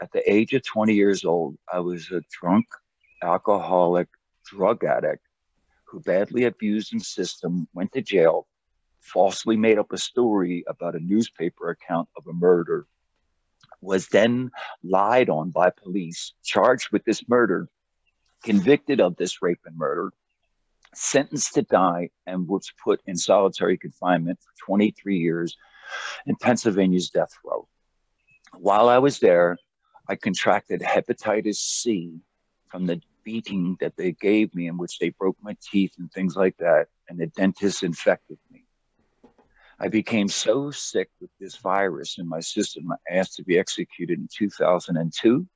at the age of 20 years old, I was a drunk, alcoholic, drug addict who badly abused the system, went to jail, falsely made up a story about a newspaper account of a murder, was then lied on by police, charged with this murder, convicted of this rape and murder, sentenced to die, and was put in solitary confinement for 23 years in Pennsylvania's death row. While I was there, I contracted hepatitis C from the beating that they gave me, in which they broke my teeth and things like that, and the dentist infected me. I became so sick with this virus in my system, I asked to be executed in 2002.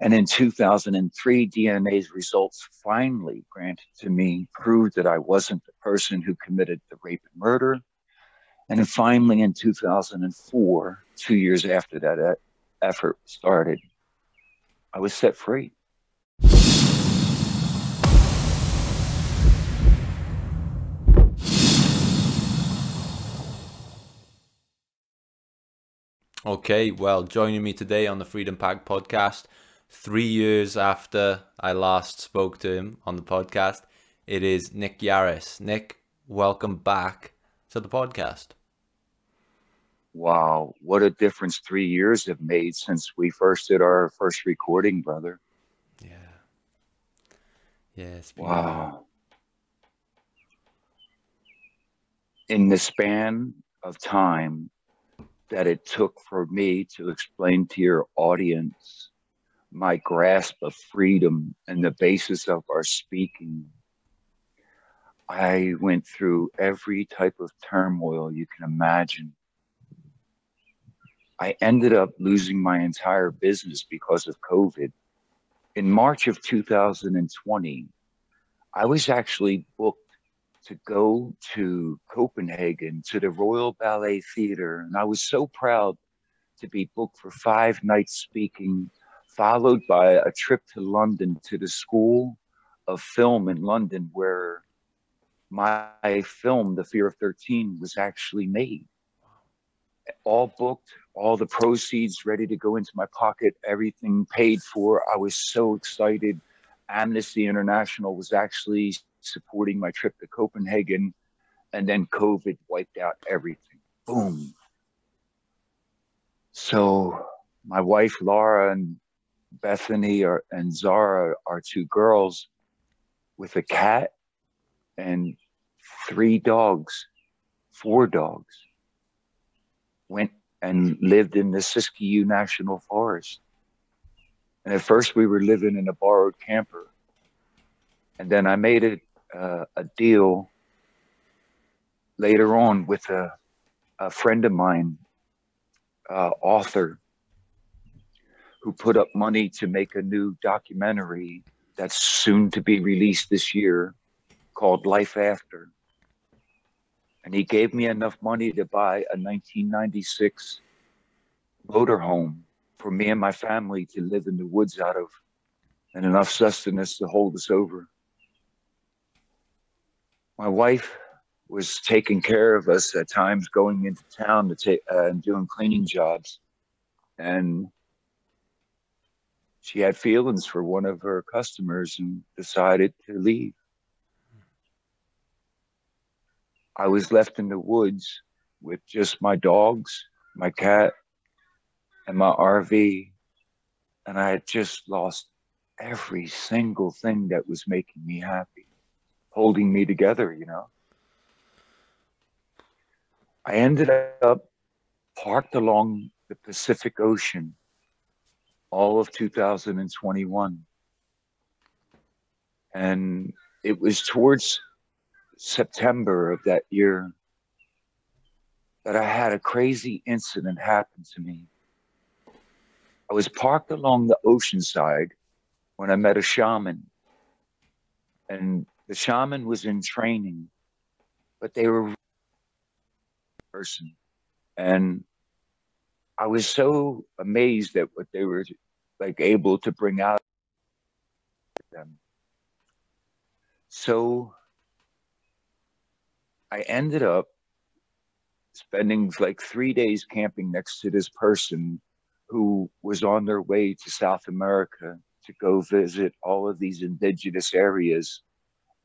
And in 2003, DNA's results finally granted to me proved that I wasn't the person who committed the rape and murder. And finally, in 2004, two years after that effort started, I was set free. Okay, well, joining me today on the Freedom Pact podcast, three years after I last spoke to him on the podcast, it is Nick Yarris. Nick, welcome back to the podcast. Wow, what a difference three years have made since we first did our first recording, brother. Yeah. Yeah, wow. In the span of time that it took for me to explain to your audience my grasp of freedom and the basis of our speaking. I went through every type of turmoil you can imagine. I ended up losing my entire business because of COVID. In March of 2020, I was actually booked to go to Copenhagen to the Royal Ballet Theatre. And I was so proud to be booked for five nights speaking, followed by a trip to London to the School of Film in London, where my film, The Fear of 13, was actually made. All booked, all the proceeds ready to go into my pocket, everything paid for. I was so excited. Amnesty International was actually supporting my trip to Copenhagen, and then COVID wiped out everything. Boom. So my wife Laura and Bethany are, and Zara are two girls with a cat and three dogs, four dogs, went and lived in the Siskiyou National Forest. And at first we were living in a borrowed camper. And then I made it uh, a deal later on with a, a friend of mine, uh, author, who put up money to make a new documentary that's soon to be released this year called Life After. And he gave me enough money to buy a 1996 motorhome for me and my family to live in the woods out of. And enough sustenance to hold us over. My wife was taking care of us at times going into town to take uh, and doing cleaning jobs. And she had feelings for one of her customers and decided to leave i was left in the woods with just my dogs my cat and my rv and i had just lost every single thing that was making me happy holding me together, you know. I ended up parked along the Pacific Ocean all of 2021. And it was towards September of that year that I had a crazy incident happen to me. I was parked along the ocean side when I met a shaman. And the shaman was in training, but they were person. And I was so amazed at what they were like able to bring out them. So I ended up spending like three days camping next to this person who was on their way to South America to go visit all of these indigenous areas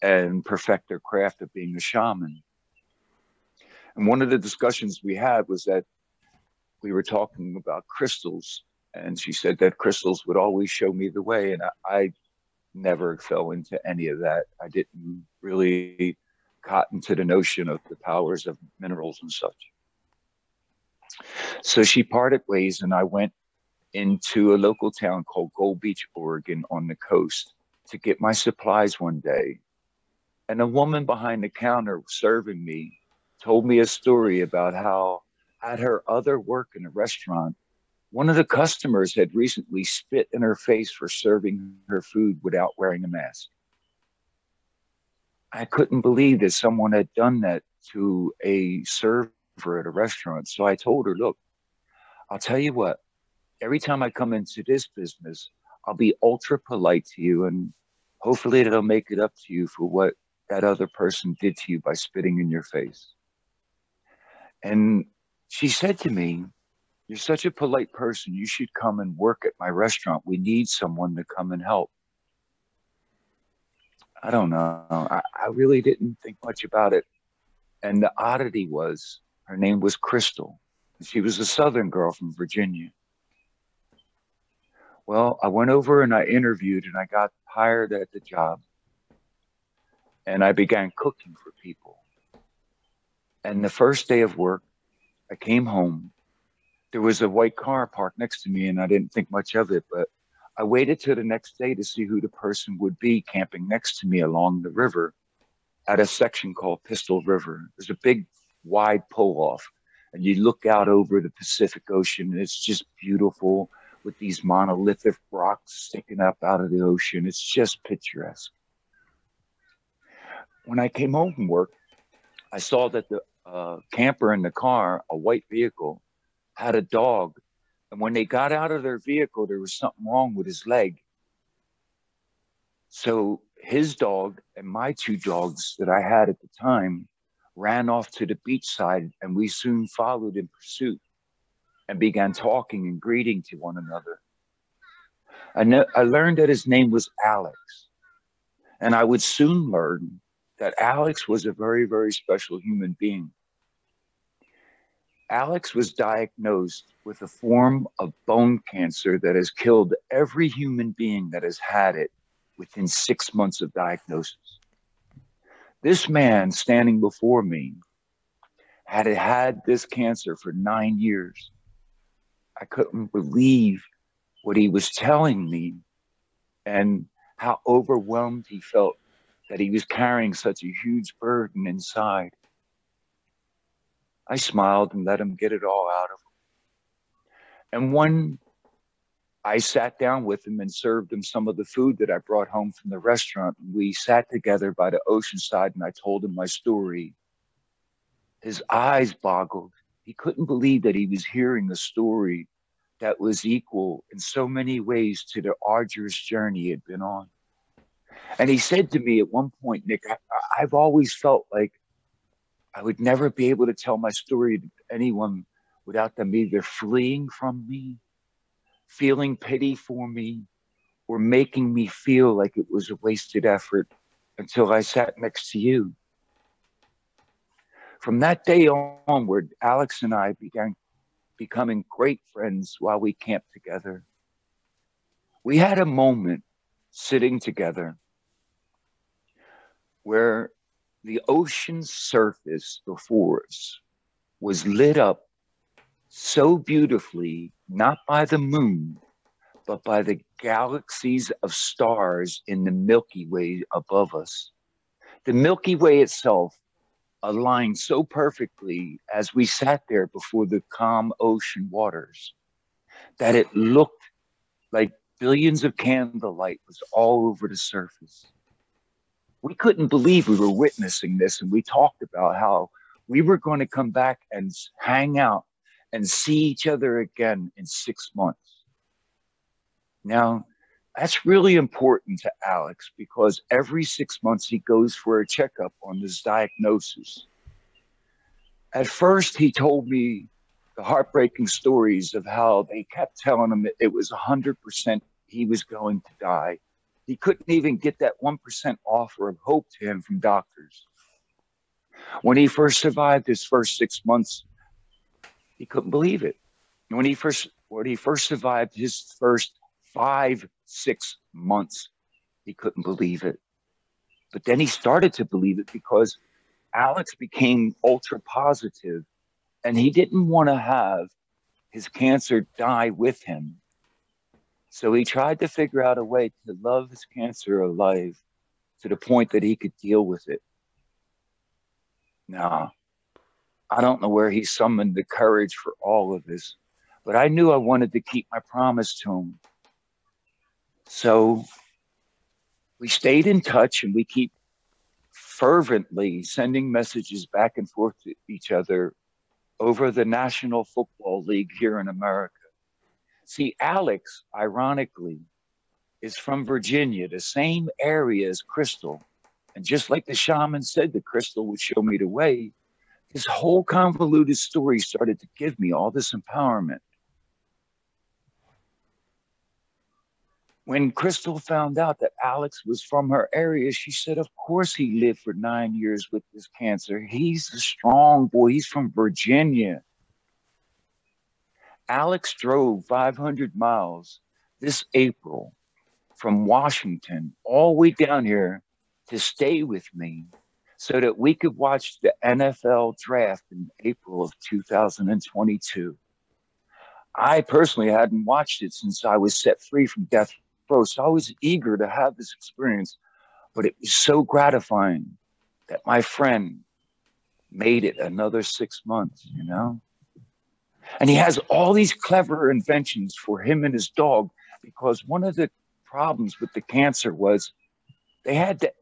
and perfect their craft of being a shaman. And one of the discussions we had was that we were talking about crystals, and she said that crystals would always show me the way. And I, I never fell into any of that. I didn't really cotton to the notion of the powers of minerals and such. So she parted ways, and I went into a local town called Gold Beach, Oregon, on the coast to get my supplies one day. And a woman behind the counter serving me told me a story about how at her other work in a restaurant, one of the customers had recently spit in her face for serving her food without wearing a mask. I couldn't believe that someone had done that to a server at a restaurant. So I told her, look, I'll tell you what, every time I come into this business, I'll be ultra polite to you and hopefully it'll make it up to you for what that other person did to you by spitting in your face. And she said to me, You're such a polite person. You should come and work at my restaurant. We need someone to come and help. I don't know. I, I really didn't think much about it. And the oddity was her name was Crystal. She was a Southern girl from Virginia. Well, I went over and I interviewed and I got hired at the job. And I began cooking for people. And the first day of work, I came home. There was a white car parked next to me and I didn't think much of it, but I waited till the next day to see who the person would be camping next to me along the river at a section called Pistol River. There's a big wide pull off and you look out over the Pacific Ocean and it's just beautiful with these monolithic rocks sticking up out of the ocean. It's just picturesque. When I came home from work, I saw that the uh, camper in the car, a white vehicle, had a dog. And when they got out of their vehicle, there was something wrong with his leg. So his dog and my two dogs that I had at the time ran off to the beach side, and we soon followed in pursuit and began talking and greeting to one another. I, know, I learned that his name was Alex. And I would soon learn that Alex was a very, very special human being. Alex was diagnosed with a form of bone cancer that has killed every human being that has had it within six months of diagnosis. This man standing before me had had this cancer for nine years. I couldn't believe what he was telling me and how overwhelmed he felt that he was carrying such a huge burden inside. I smiled and let him get it all out of him. And when I sat down with him and served him some of the food that I brought home from the restaurant, we sat together by the ocean side and I told him my story. His eyes boggled he couldn't believe that he was hearing a story that was equal in so many ways to the arduous journey he had been on. And he said to me at one point, Nick, I, I've always felt like I would never be able to tell my story to anyone without them either fleeing from me, feeling pity for me, or making me feel like it was a wasted effort until I sat next to you. From that day onward, Alex and I began becoming great friends while we camped together. We had a moment sitting together where the ocean's surface before us was lit up so beautifully, not by the moon, but by the galaxies of stars in the Milky Way above us. The Milky Way itself aligned so perfectly as we sat there before the calm ocean waters that it looked like billions of candlelight was all over the surface. We couldn't believe we were witnessing this, and we talked about how we were going to come back and hang out and see each other again in six months. Now, that's really important to Alex because every six months he goes for a checkup on his diagnosis. At first, he told me the heartbreaking stories of how they kept telling him it was 100% he was going to die. He couldn't even get that 1% offer of hope to him from doctors. When he first survived his first six months, he couldn't believe it. When he first when he first survived his first five, six months, he couldn't believe it. But then he started to believe it because Alex became ultra positive and he didn't want to have his cancer die with him. So he tried to figure out a way to love his cancer alive to the point that he could deal with it. Now, I don't know where he summoned the courage for all of this, but I knew I wanted to keep my promise to him. So we stayed in touch and we keep fervently sending messages back and forth to each other over the National Football League here in America. See, Alex, ironically, is from Virginia, the same area as Crystal. And just like the shaman said that Crystal would show me the way, this whole convoluted story started to give me all this empowerment. When Crystal found out that Alex was from her area, she said, Of course, he lived for nine years with this cancer. He's a strong boy. He's from Virginia. Alex drove 500 miles this April from Washington all the way down here to stay with me so that we could watch the NFL draft in April of 2022. I personally hadn't watched it since I was set free from death row, so I was eager to have this experience, but it was so gratifying that my friend made it another six months, you know? And he has all these clever inventions for him and his dog because one of the problems with the cancer was they had to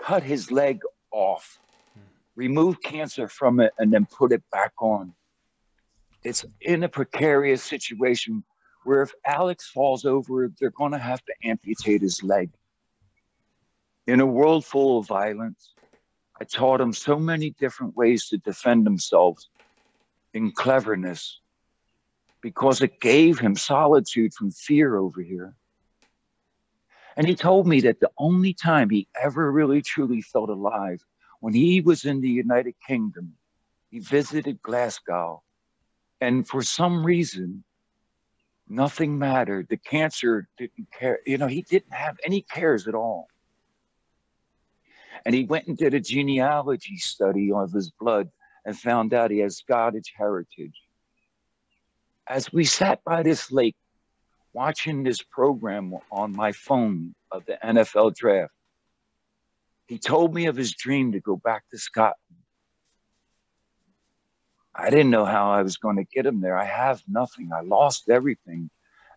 cut his leg off, remove cancer from it, and then put it back on. It's in a precarious situation where if Alex falls over, they're going to have to amputate his leg. In a world full of violence, I taught him so many different ways to defend themselves in cleverness because it gave him solitude from fear over here. And he told me that the only time he ever really truly felt alive when he was in the United Kingdom, he visited Glasgow. And for some reason, nothing mattered. The cancer didn't care. You know, he didn't have any cares at all. And he went and did a genealogy study of his blood and found out he has Scottish heritage. As we sat by this lake watching this program on my phone of the NFL draft, he told me of his dream to go back to Scotland. I didn't know how I was going to get him there. I have nothing. I lost everything.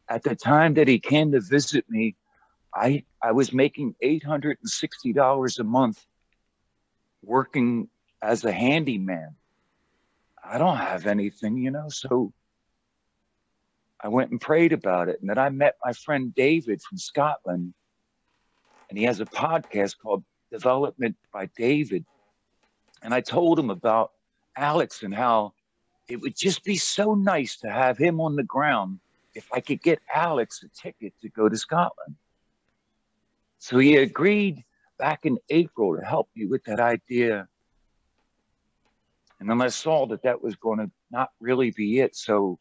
At the time that he came to visit me, I I was making $860 a month working as a handyman. I don't have anything, you know, so I went and prayed about it. And then I met my friend David from Scotland, and he has a podcast called Development by David. And I told him about Alex and how it would just be so nice to have him on the ground if I could get Alex a ticket to go to Scotland. So he agreed back in April to help me with that idea. And then I saw that that was going to not really be it. So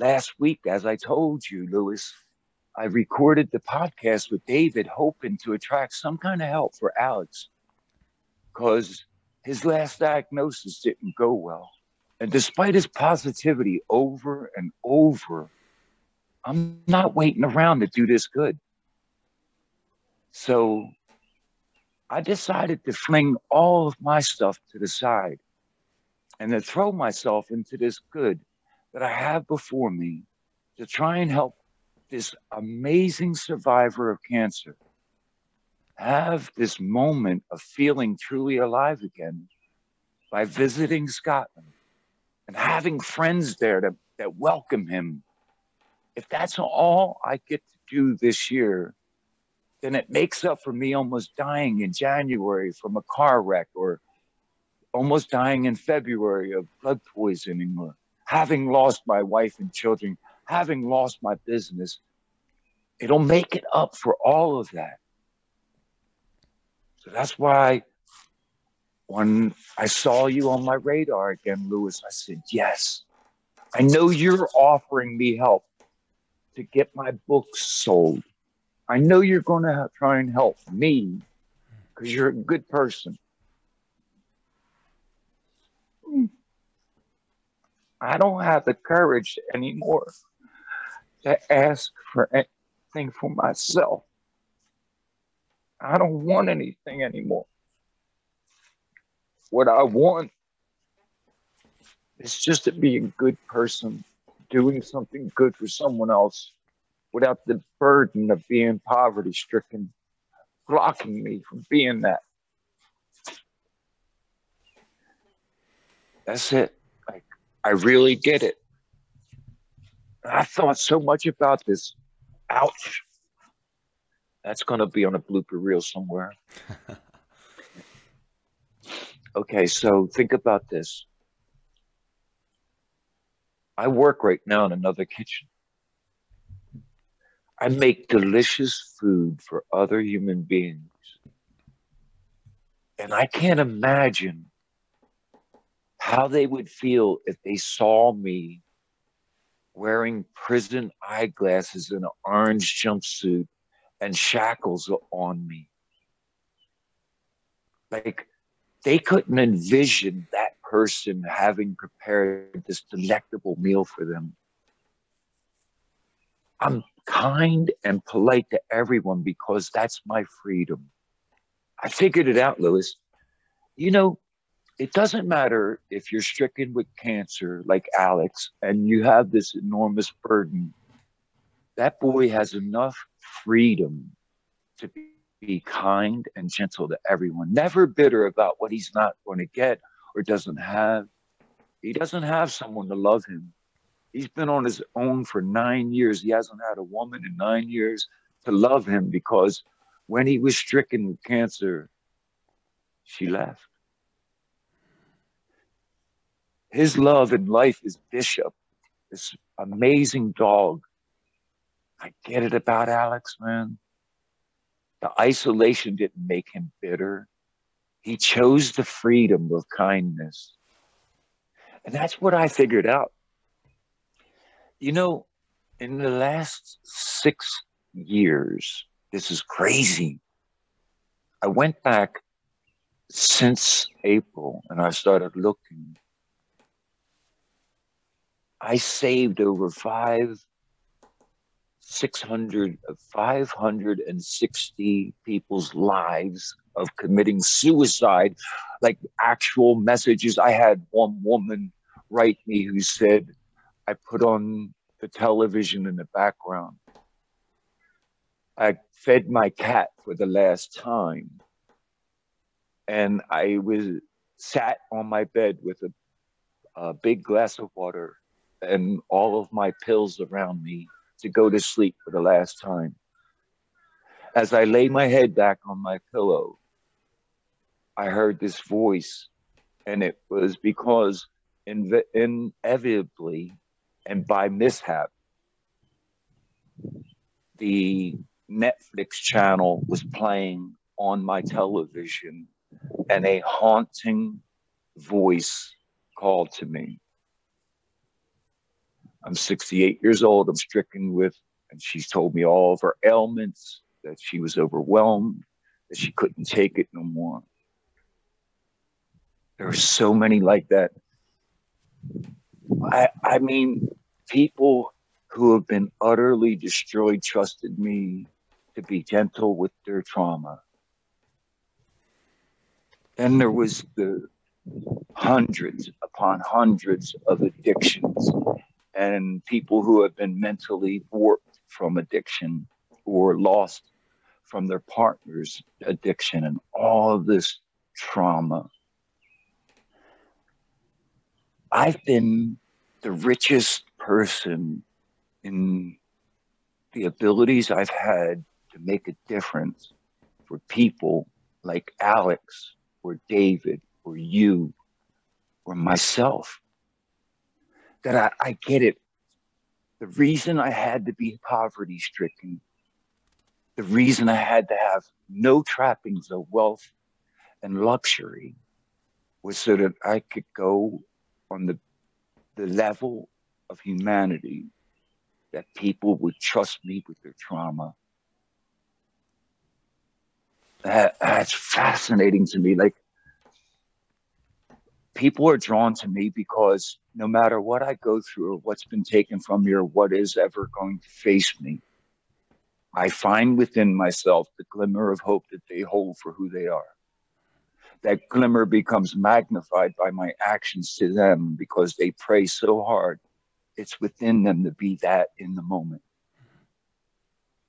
last week, as I told you, Lewis, I recorded the podcast with David, hoping to attract some kind of help for Alex because his last diagnosis didn't go well. And despite his positivity over and over, I'm not waiting around to do this good. So I decided to fling all of my stuff to the side and to throw myself into this good that I have before me to try and help this amazing survivor of cancer have this moment of feeling truly alive again by visiting Scotland and having friends there to, that welcome him. If that's all I get to do this year, then it makes up for me almost dying in January from a car wreck or almost dying in February of blood poisoning or having lost my wife and children, having lost my business, it'll make it up for all of that. So that's why when I saw you on my radar again, Lewis, I said, yes, I know you're offering me help to get my books sold. I know you're going to try and help me because you're a good person. I don't have the courage anymore to ask for anything for myself. I don't want anything anymore. What I want is just to be a good person, doing something good for someone else without the burden of being poverty stricken, blocking me from being that. That's it. I really get it. I thought so much about this. Ouch. That's going to be on a blooper reel somewhere. okay, so think about this. I work right now in another kitchen. I make delicious food for other human beings. And I can't imagine how they would feel if they saw me wearing prison eyeglasses and an orange jumpsuit and shackles on me. Like they couldn't envision that person having prepared this delectable meal for them. I'm kind and polite to everyone because that's my freedom. I figured it out, Lewis. You know, it doesn't matter if you're stricken with cancer like Alex and you have this enormous burden. That boy has enough freedom to be kind and gentle to everyone, never bitter about what he's not going to get or doesn't have. He doesn't have someone to love him. He's been on his own for nine years. He hasn't had a woman in nine years to love him because when he was stricken with cancer, she left. His love in life is Bishop, this amazing dog I get it about Alex, man. The isolation didn't make him bitter. He chose the freedom of kindness. And that's what I figured out. You know, in the last six years, this is crazy. I went back since April and I started looking. I saved over five 600, 560 people's lives of committing suicide, like actual messages. I had one woman write me who said, I put on the television in the background. I fed my cat for the last time. And I was sat on my bed with a, a big glass of water and all of my pills around me to go to sleep for the last time. As I lay my head back on my pillow, I heard this voice, and it was because inv- inevitably and by mishap, the Netflix channel was playing on my television, and a haunting voice called to me. I'm 68 years old. I'm stricken with, and she's told me all of her ailments, that she was overwhelmed, that she couldn't take it no more. There are so many like that. I, I mean, people who have been utterly destroyed trusted me to be gentle with their trauma. Then there was the hundreds upon hundreds of addictions and people who have been mentally warped from addiction or lost from their partner's addiction and all this trauma. I've been the richest person in the abilities I've had to make a difference for people like Alex or David or you or myself that I, I get it. The reason I had to be poverty stricken, the reason I had to have no trappings of wealth and luxury was so that I could go on the, the level of humanity that people would trust me with their trauma. That, that's fascinating to me. Like, people are drawn to me because no matter what I go through or what's been taken from me or what is ever going to face me, I find within myself the glimmer of hope that they hold for who they are. That glimmer becomes magnified by my actions to them because they pray so hard. It's within them to be that in the moment.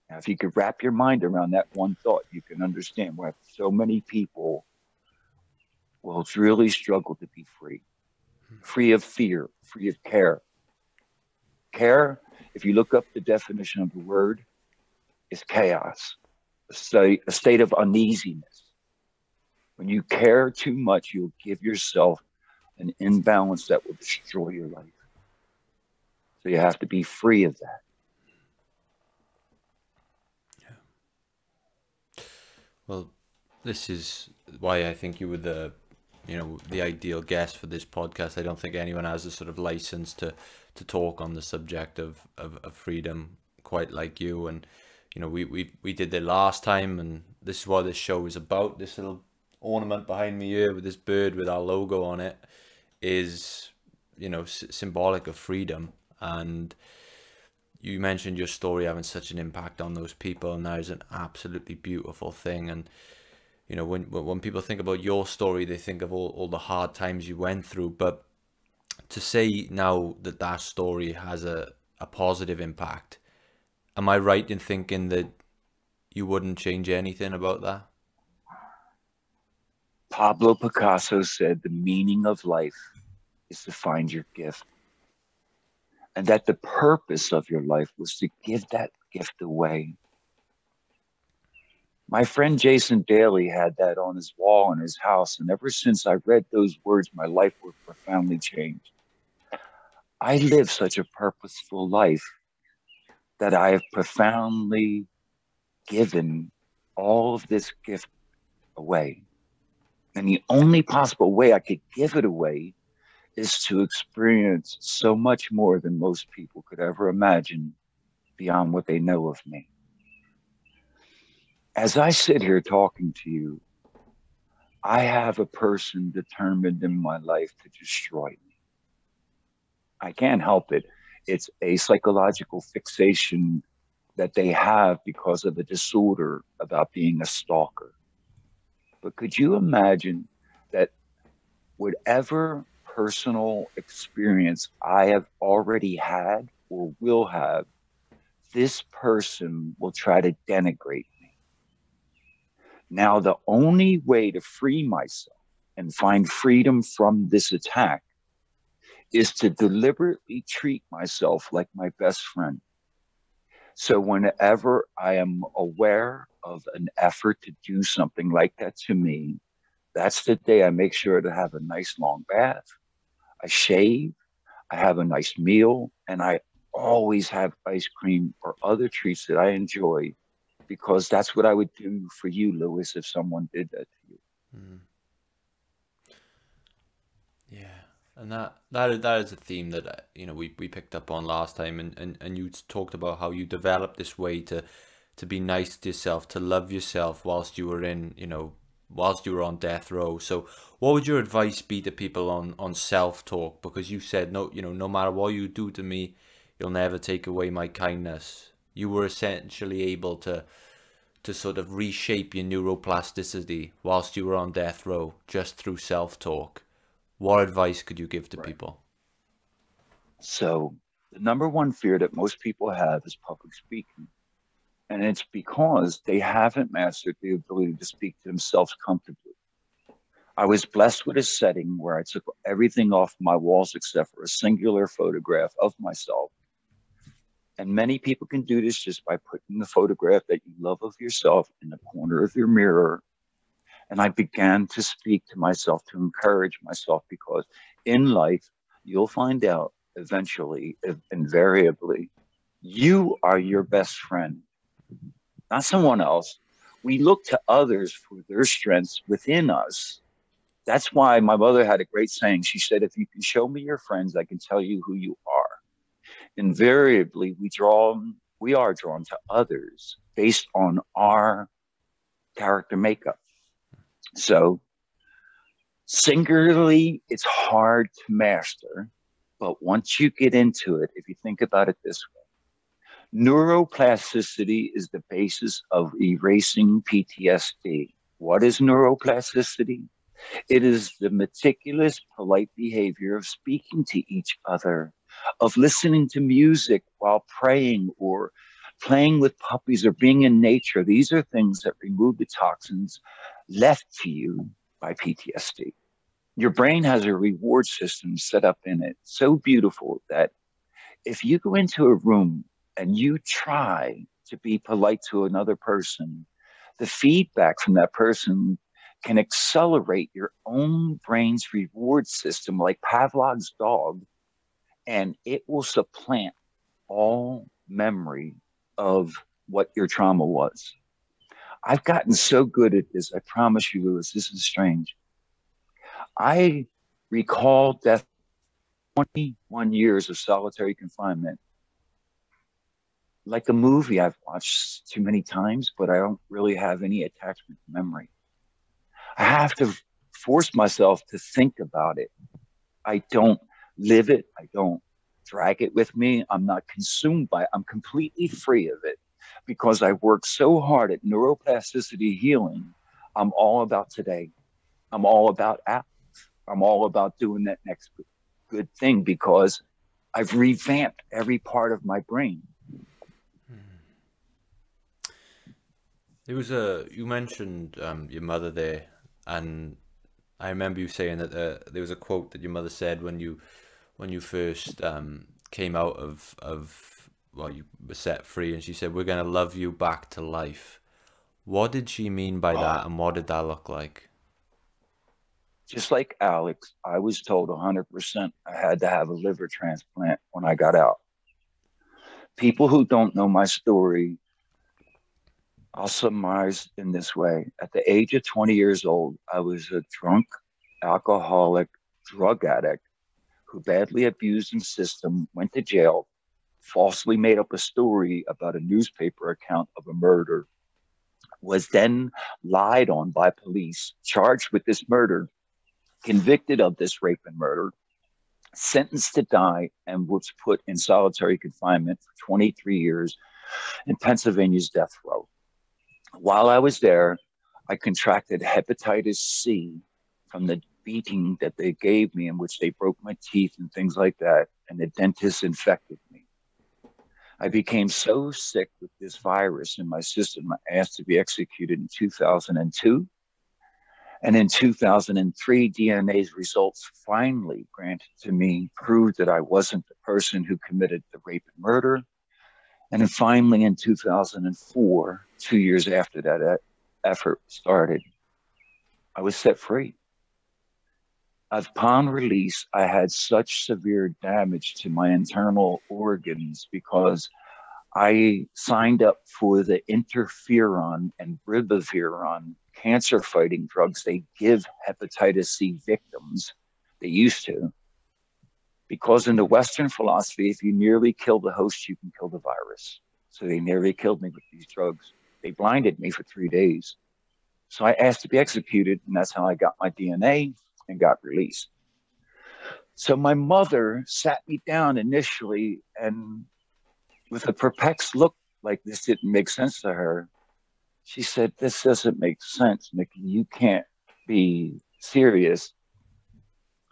Now, if you could wrap your mind around that one thought, you can understand why so many people will really struggle to be free, hmm. free of fear, free of care. Care, if you look up the definition of the word, is chaos, a state, a state of uneasiness. When you care too much, you'll give yourself an imbalance that will destroy your life. So you have to be free of that. Yeah. Well, this is why I think you were the, you know, the ideal guest for this podcast. I don't think anyone has a sort of license to to talk on the subject of, of, of freedom quite like you. And you know, we, we we did it last time, and this is what this show is about. This little ornament behind me here with this bird with our logo on it is, you know, s- symbolic of freedom. And you mentioned your story having such an impact on those people, and that is an absolutely beautiful thing. And you know, when when people think about your story, they think of all, all the hard times you went through. But to say now that that story has a, a positive impact am I right in thinking that you wouldn't change anything about that? Pablo Picasso said the meaning of life is to find your gift. And that the purpose of your life was to give that gift away. My friend Jason Daly had that on his wall in his house. And ever since I read those words, my life was profoundly changed. I live such a purposeful life that I have profoundly given all of this gift away. And the only possible way I could give it away is to experience so much more than most people could ever imagine beyond what they know of me. As I sit here talking to you, I have a person determined in my life to destroy me. I can't help it it's a psychological fixation that they have because of a disorder about being a stalker. But could you imagine that whatever personal experience I have already had or will have, this person will try to denigrate. Now, the only way to free myself and find freedom from this attack is to deliberately treat myself like my best friend. So whenever I am aware of an effort to do something like that to me, that's the day I make sure to have a nice long bath. I shave, I have a nice meal, and I always have ice cream or other treats that I enjoy because that's what I would do for you, Lewis, if someone did that to you. Mm. and that that that is a theme that uh, you know we, we picked up on last time and, and and you talked about how you developed this way to to be nice to yourself to love yourself whilst you were in you know whilst you were on death row so what would your advice be to people on on self-talk because you said no you know no matter what you do to me you'll never take away my kindness you were essentially able to to sort of reshape your neuroplasticity whilst you were on death row just through self-talk what advice could you give to right. people? So, the number one fear that most people have is public speaking. And it's because they haven't mastered the ability to speak to themselves comfortably. I was blessed with a setting where I took everything off my walls except for a singular photograph of myself. And many people can do this just by putting the photograph that you love of yourself in the corner of your mirror and I began to speak to myself to encourage myself because in life, you'll find out eventually, invariably. You are your best friend, not someone else. We look to others for their strengths within us. That's why my mother had a great saying. She said, If you can show me your friends, I can tell you who you are. Invariably, we draw, we are drawn to others based on our character makeup. So, singularly, it's hard to master. But once you get into it, if you think about it this way, neuroplasticity is the basis of erasing PTSD. What is neuroplasticity? It is the meticulous, polite behavior of speaking to each other, of listening to music while praying or playing with puppies or being in nature. These are things that remove the toxins left to you by PTSD. Your brain has a reward system set up in it so beautiful that if you go into a room and you try to be polite to another person, the feedback from that person can accelerate your own brain's reward system like Pavlov's dog, and it will supplant all memory of what your trauma was. I've gotten so good at this. I promise you, Lewis, this is strange. I recall death 21 years of solitary confinement like a movie I've watched too many times, but I don't really have any attachment to memory. I have to force myself to think about it. I don't live it. I don't drag it with me. I'm not consumed by it. I'm completely free of it because I work so hard at neuroplasticity healing. I'm all about today. I'm all about apps. I'm all about doing that next good thing because I've revamped every part of my brain. There was a you mentioned um, your mother there, and I remember you saying that uh, there was a quote that your mother said when you when you first um, came out of of well you were set free, and she said we're gonna love you back to life. What did she mean by that, and what did that look like? Just like Alex, I was told 100% I had to have a liver transplant when I got out. People who don't know my story I'll summarize in this way. At the age of 20 years old, I was a drunk, alcoholic, drug addict who badly abused the system, went to jail, falsely made up a story about a newspaper account of a murder, was then lied on by police, charged with this murder, convicted of this rape and murder, sentenced to die, and was put in solitary confinement for 23 years in Pennsylvania's death row. While I was there, I contracted hepatitis C from the beating that they gave me, in which they broke my teeth and things like that, and the dentist infected me. I became so sick with this virus in my system, I asked to be executed in 2002. And in 2003, DNA's results finally granted to me proved that I wasn't the person who committed the rape and murder. And finally, in 2004, two years after that effort started, I was set free. Upon release, I had such severe damage to my internal organs because I signed up for the interferon and ribavirin cancer fighting drugs they give hepatitis C victims. They used to. Because in the Western philosophy, if you nearly kill the host, you can kill the virus. So they nearly killed me with these drugs. They blinded me for three days. So I asked to be executed, and that's how I got my DNA and got released. So my mother sat me down initially, and with a perplexed look, like this didn't make sense to her, she said, This doesn't make sense, Mickey. You can't be serious.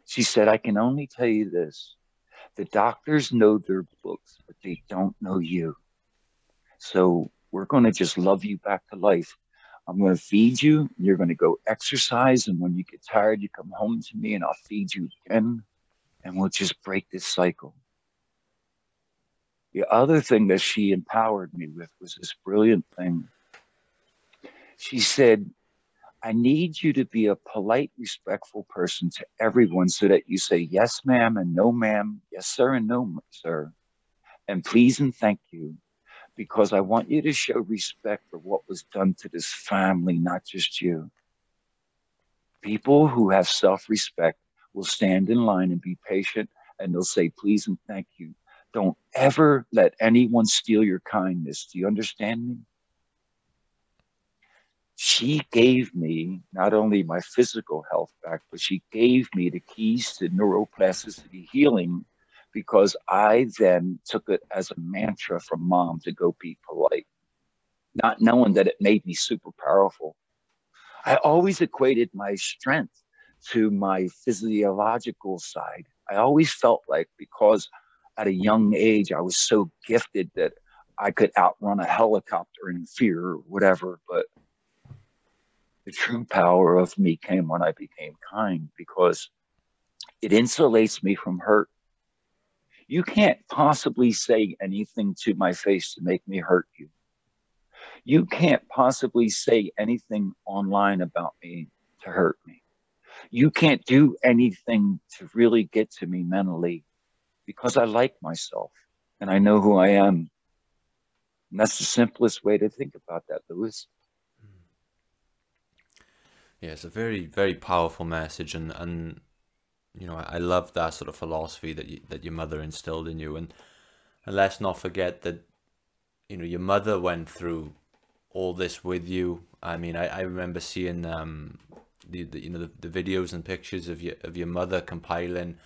She said, I can only tell you this the doctors know their books, but they don't know you. So we're going to just love you back to life. I'm going to feed you. You're going to go exercise. And when you get tired, you come home to me and I'll feed you again. And we'll just break this cycle. The other thing that she empowered me with was this brilliant thing. She said, I need you to be a polite, respectful person to everyone so that you say yes, ma'am, and no, ma'am, yes, sir, and no, sir, and please and thank you, because I want you to show respect for what was done to this family, not just you. People who have self respect will stand in line and be patient, and they'll say please and thank you. Don't ever let anyone steal your kindness. Do you understand me? she gave me not only my physical health back, but she gave me the keys to neuroplasticity healing because I then took it as a mantra from mom to go be polite, not knowing that it made me super powerful. I always equated my strength to my physiological side. I always felt like because at a young age I was so gifted that I could outrun a helicopter in fear or whatever, but the true power of me came when I became kind because it insulates me from hurt. You can't possibly say anything to my face to make me hurt you. You can't possibly say anything online about me to hurt me. You can't do anything to really get to me mentally because I like myself and I know who I am. And that's the simplest way to think about that, Lewis. Hmm. Yeah, it's a very, very powerful message, and and you know I love that sort of philosophy that you, that your mother instilled in you, and and let's not forget that you know your mother went through all this with you. I mean, I, I remember seeing um the, the you know the, the videos and pictures of your of your mother compiling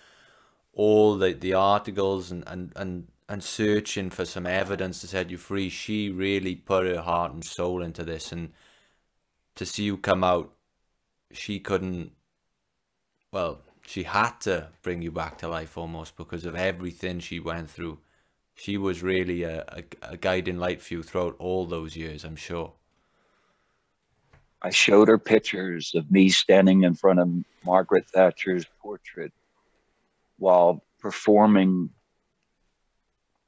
all the the articles and and and and searching for some evidence to set you free. She really put her heart and soul into this, and to see you come out she couldn't, well, she had to bring you back to life almost because of everything she went through. She was really a, a, a guiding light for you throughout all those years, I'm sure. I showed her pictures of me standing in front of Margaret Thatcher's portrait while performing.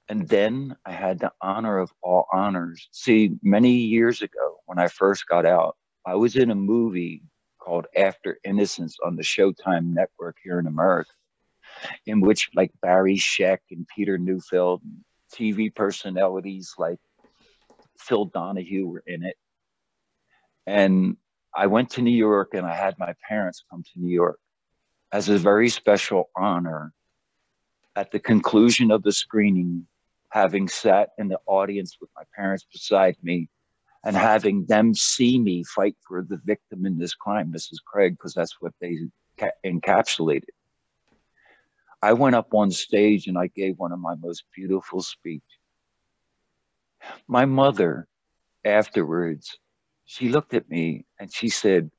And then I had the honor of all honors. See, many years ago, when I first got out, I was in a movie called After Innocence on the Showtime network here in America, in which like Barry Scheck and Peter Neufeld, TV personalities like Phil Donahue were in it. And I went to New York and I had my parents come to New York as a very special honor. At the conclusion of the screening, having sat in the audience with my parents beside me, and having them see me fight for the victim in this crime, Mrs. Craig, because that's what they ca- encapsulated. I went up on stage and I gave one of my most beautiful speeches. My mother, afterwards, she looked at me and she said,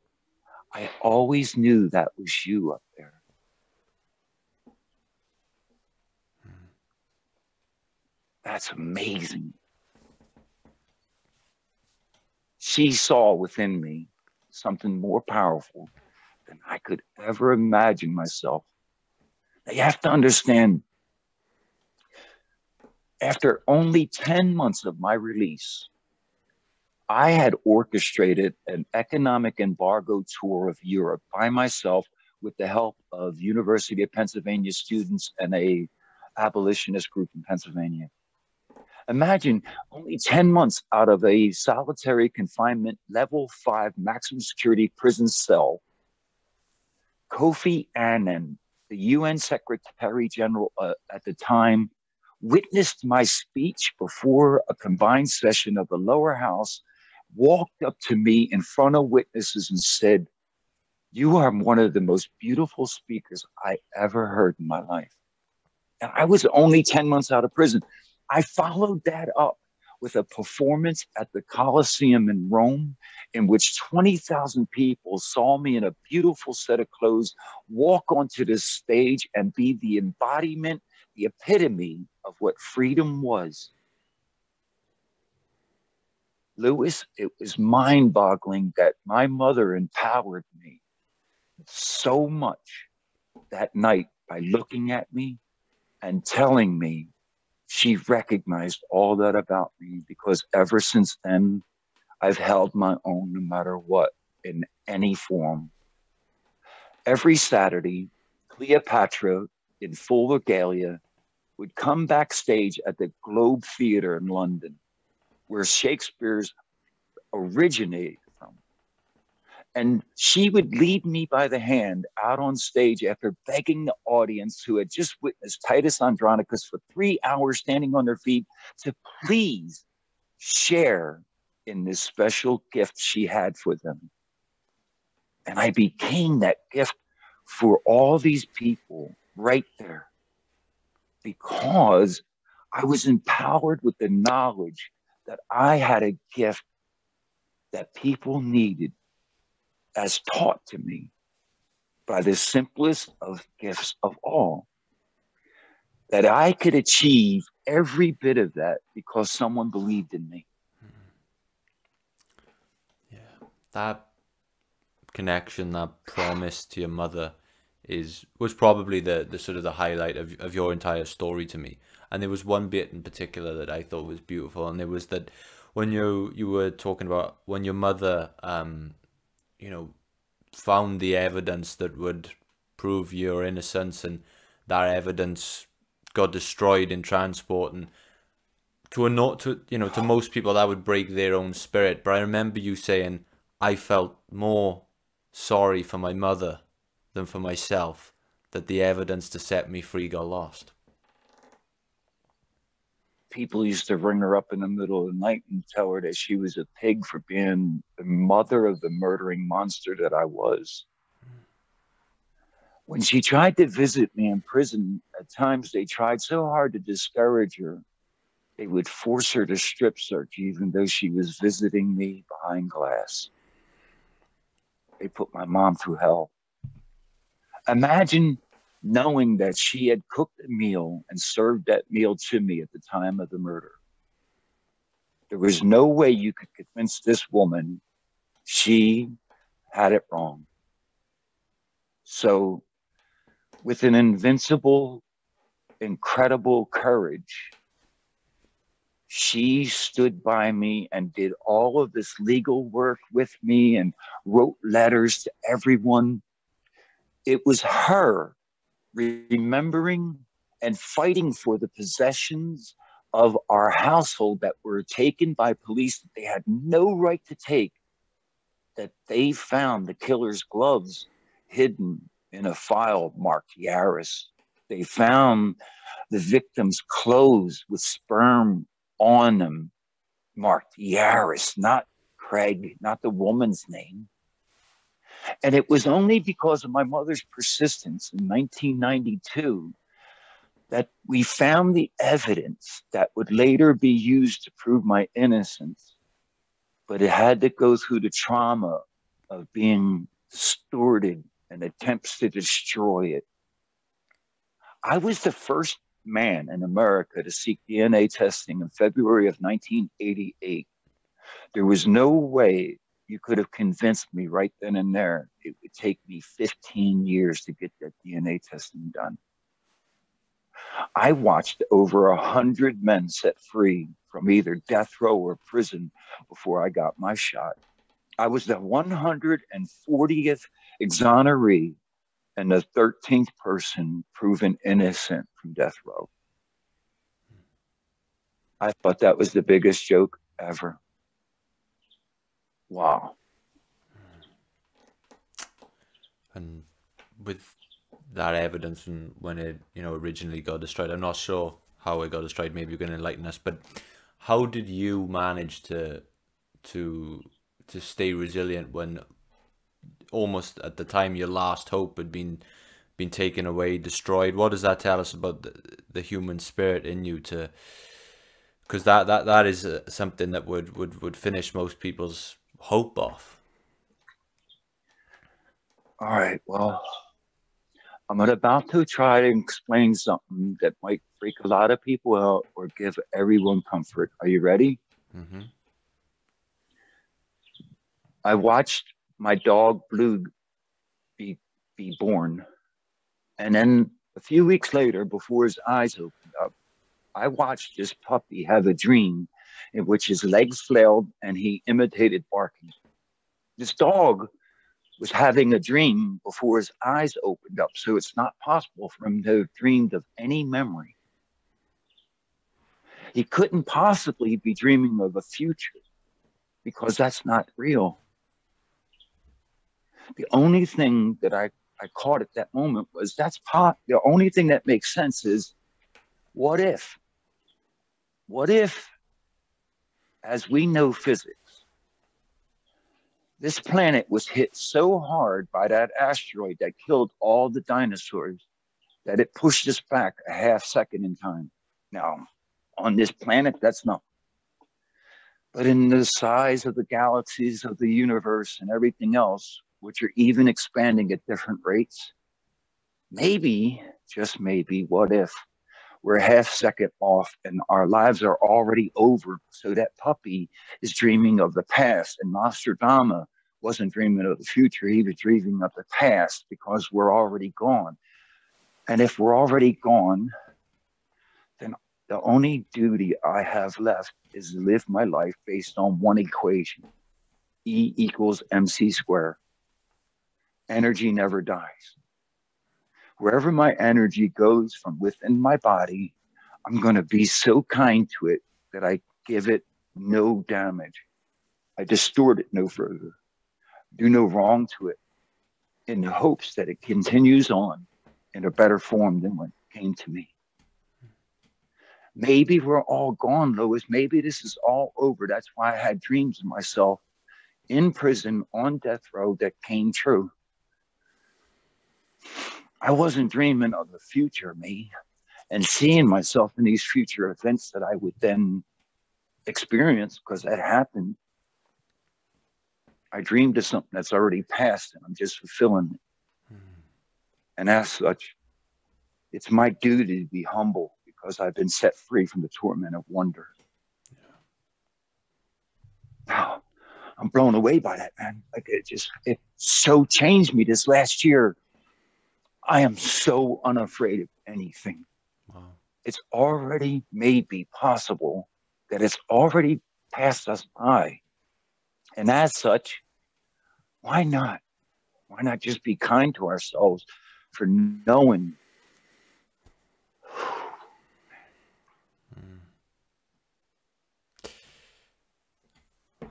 I always knew that was you up there. Hmm. That's amazing. She saw within me something more powerful than I could ever imagine myself. Now you have to understand, after only 10 months of my release, I had orchestrated an economic embargo tour of Europe by myself with the help of University of Pennsylvania students and a abolitionist group in Pennsylvania. Imagine only 10 months out of a solitary confinement level five maximum security prison cell. Kofi Annan, the UN Secretary General uh, at the time, witnessed my speech before a combined session of the lower house, walked up to me in front of witnesses and said, You are one of the most beautiful speakers I ever heard in my life. And I was only 10 months out of prison. I followed that up with a performance at the Colosseum in Rome, in which 20,000 people saw me in a beautiful set of clothes walk onto this stage and be the embodiment, the epitome of what freedom was. Lewis, it was mind boggling that my mother empowered me so much that night by looking at me and telling me she recognized all that about me because ever since then, I've held my own no matter what in any form. Every Saturday, Cleopatra in full regalia would come backstage at the Globe Theatre in London, where Shakespeare's originated from. And she would lead me by the hand out on stage after begging the audience who had just witnessed Titus Andronicus for three hours standing on their feet to please share in this special gift she had for them. And I became that gift for all these people right there because I was empowered with the knowledge that I had a gift that people needed as taught to me by the simplest of gifts of all. That I could achieve every bit of that because someone believed in me. Yeah, that connection, that promise to your mother is was probably the the sort of the highlight of of your entire story to me. And there was one bit in particular that I thought was beautiful, and it was that when you you were talking about when your mother, um, you know, found the evidence that would prove your innocence, and that evidence got destroyed in transport, and to a not to you know to most people that would break their own spirit. But I remember you saying I felt more sorry for my mother than for myself that the evidence to set me free got lost. People used to ring her up in the middle of the night and tell her that she was a pig for being the mother of the murdering monster that I was. When she tried to visit me in prison, at times they tried so hard to discourage her. They would force her to strip search, even though she was visiting me behind glass. They put my mom through hell. Imagine knowing that she had cooked a meal and served that meal to me at the time of the murder. There was no way you could convince this woman she had it wrong. So, with an invincible, incredible courage, she stood by me and did all of this legal work with me and wrote letters to everyone it was her remembering and fighting for the possessions of our household that were taken by police that they had no right to take, that they found the killer's gloves hidden in a file marked Yarris. They found the victim's clothes with sperm on them marked Yarris, not Craig, not the woman's name. And it was only because of my mother's persistence in 1992 that we found the evidence that would later be used to prove my innocence. But it had to go through the trauma of being distorted and attempts to destroy it. I was the first man in America to seek DNA testing in February of 1988. There was no way you could have convinced me right then and there it would take me 15 years to get that DNA testing done. I watched over a hundred men set free from either death row or prison before I got my shot. I was the 140th exoneree and the 13th person proven innocent from death row. I thought that was the biggest joke ever. Wow. And with that evidence and when it, you know, originally got destroyed, I'm not sure how it got destroyed. Maybe you can enlighten us. But how did you manage to to to stay resilient when almost at the time your last hope had been been taken away, destroyed? What does that tell us about the, the human spirit in you to? Because that, that that is uh, something that would, would, would finish most people's hope off? All right. Well, I'm about to try to explain something that might freak a lot of people out or give everyone comfort. Are you ready? Mm-hmm. I watched my dog Blue be be born, and then a few weeks later, before his eyes opened up, I watched this puppy have a dream in which his legs flailed and he imitated barking. This dog was having a dream before his eyes opened up, so it's not possible for him to have dreamed of any memory. He couldn't possibly be dreaming of a future because that's not real. The only thing that I, I caught at that moment was that's pot. The only thing that makes sense is what if? What if, as we know physics, this planet was hit so hard by that asteroid that killed all the dinosaurs that it pushed us back a half second in time. Now, on this planet, that's not. But in the size of the galaxies of the universe and everything else, which are even expanding at different rates, maybe, just maybe, what if we're a half second off and our lives are already over? So that puppy is dreaming of the past, and Nostradamus wasn't dreaming of the future, he was dreaming of the past because we're already gone. And if we're already gone, then the only duty I have left is to live my life based on one equation E equals mc squared. Energy never dies. Wherever my energy goes from within my body, I'm going to be so kind to it that I give it no damage. I distort it no further, do no wrong to it in the hopes that it continues on in a better form than when it came to me. Maybe we're all gone, Lewis. Maybe this is all over. That's why I had dreams of myself in prison on death row that came true. I wasn't dreaming of the future me and seeing myself in these future events that I would then experience because that happened. I dreamed of something that's already passed and I'm just fulfilling it. Mm-hmm. And as such, it's my duty to be humble because I've been set free from the torment of wonder. Yeah. I'm blown away by that, man. Like it just, it so changed me this last year. I am so unafraid of anything. Wow. It's already maybe possible that it's already passed us by. And as such, why not? Why not just be kind to ourselves for knowing hmm.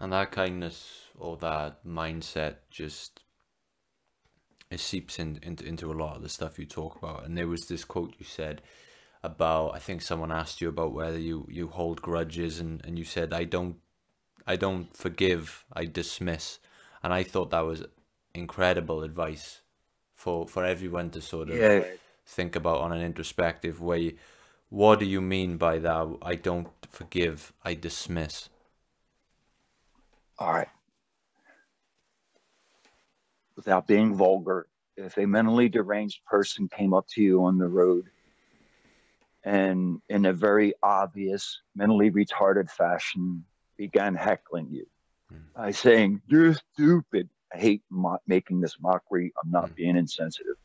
and that kindness or that mindset just it seeps in, into into a lot of the stuff you talk about. And there was this quote you said about I think someone asked you about whether you you hold grudges and and you said I don't I don't forgive I dismiss and I thought that was incredible advice for for everyone to sort of yeah. think about on an introspective way what do you mean by that I don't forgive I dismiss all right. Without being vulgar, if a mentally deranged person came up to you on the road and in a very obvious mentally retarded fashion began heckling you mm. by saying, You're stupid. I hate mo- making this mockery. I'm not mm. being insensitive.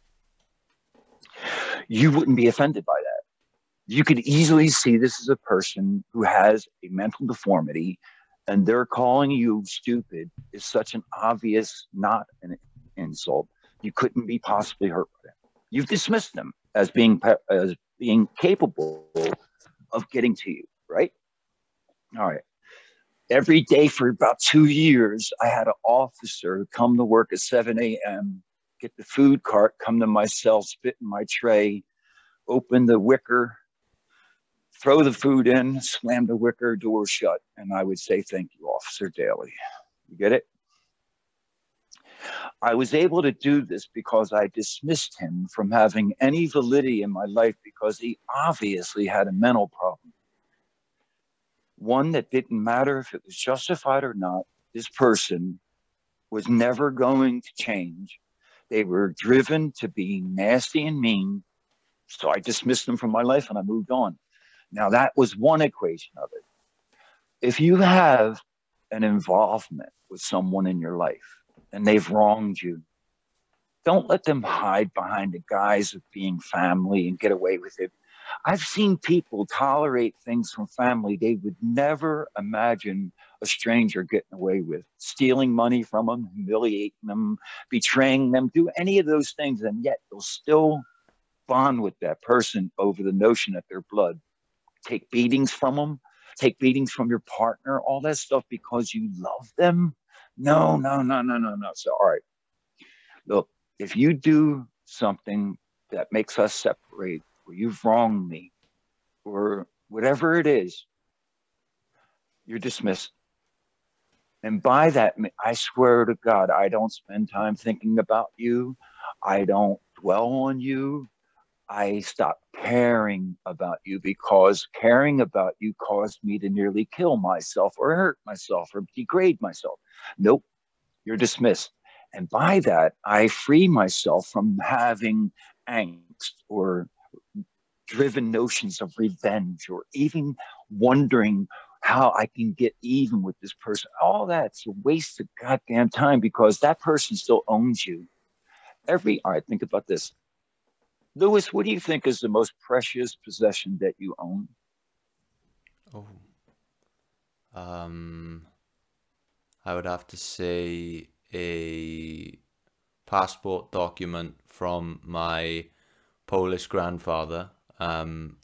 You wouldn't be offended by that. You could easily see this as a person who has a mental deformity and they're calling you stupid is such an obvious not an insult. You couldn't be possibly hurt by them. You've dismissed them as being as being capable of getting to you, right? All right. Every day for about two years, I had an officer come to work at 7 a.m., get the food cart, come to my cell, spit in my tray, open the wicker, throw the food in, slam the wicker door shut, and I would say, Thank you, Officer Daly. You get it? I was able to do this because I dismissed him from having any validity in my life because he obviously had a mental problem. One that didn't matter if it was justified or not, this person was never going to change. They were driven to be nasty and mean. So I dismissed them from my life and I moved on. Now, that was one equation of it. If you have an involvement with someone in your life and they've wronged you, don't let them hide behind the guise of being family and get away with it. I've seen people tolerate things from family they would never imagine a stranger getting away with stealing money from them, humiliating them, betraying them, do any of those things, and yet they'll still bond with that person over the notion that they're blood. Take beatings from them, take beatings from your partner, all that stuff because you love them. No, no, no, no, no, no. So, all right. Look, if you do something that makes us separate, or you've wronged me, or whatever it is, you're dismissed. And by that, I swear to God, I don't spend time thinking about you. I don't dwell on you. I stop caring about you because caring about you caused me to nearly kill myself or hurt myself or degrade myself. Nope, you're dismissed. And by that, I free myself from having angst or driven notions of revenge or even wondering how I can get even with this person. All that's a waste of goddamn time because that person still owns you. Every, all right, think about this. Lewis, what do you think is the most precious possession that you own? Oh, um, I would have to say a passport document from my Polish grandfather um,